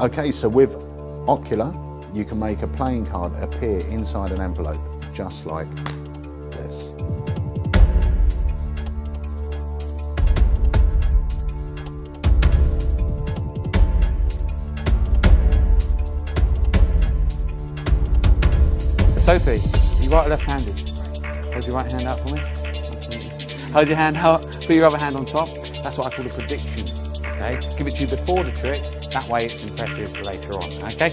Okay, so with Ocular, you can make a playing card appear inside an envelope, just like this. Sophie, you right or left-handed? Hold your right hand out for me. Hold your hand out, put your other hand on top. That's what I call a prediction. Okay? Give it to you before the trick, that way it's impressive later on. Okay?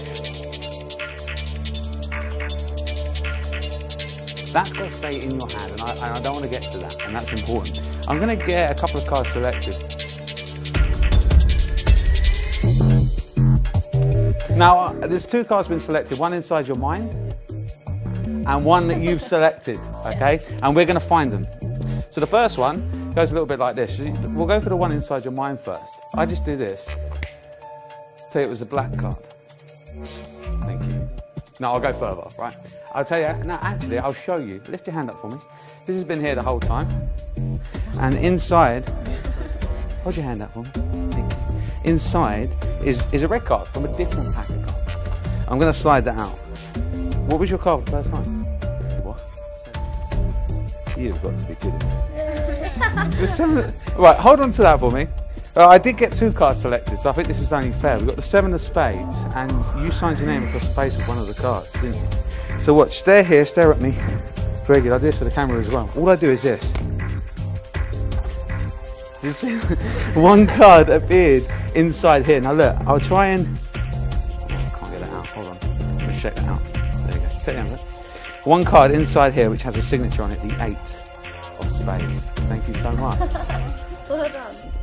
That's got to stay in your hand, and I, and I don't want to get to that, and that's important. I'm going to get a couple of cards selected. Now, uh, there's two cards been selected, one inside your mind and one that you've selected, okay? And we're going to find them. So the first one goes a little bit like this. We'll go for the one inside your mind first. I just do this. Say it was a black card. Thank you. No, I'll go further, right? I'll tell you, no, actually, I'll show you. Lift your hand up for me. This has been here the whole time. And inside, hold your hand up for me. Thank you. Inside is, is a red card from a different pack of cards. I'm going to slide that out. What was your card the first time? What? You've got to be kidding me. Seven, right, hold on to that for me. Uh, I did get two cards selected, so I think this is only fair. We've got the seven of spades, and you signed your name across the face of one of the cards, didn't you? So watch, stare here, stare at me. Very good. I do this for the camera as well. All I do is this. Do you see? one card appeared inside here. Now look, I'll try and. I can't get that out. Hold on. Let me shake that out. There you go. Take out. One card inside here which has a signature on it, the eight of spades. Thank you so much. Well done.